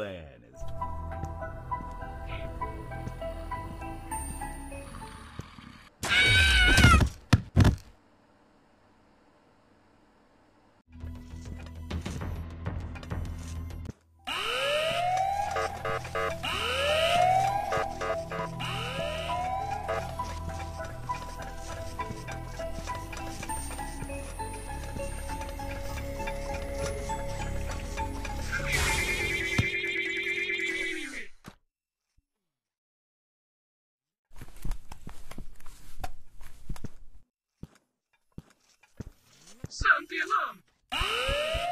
Clan is Sound the alarm!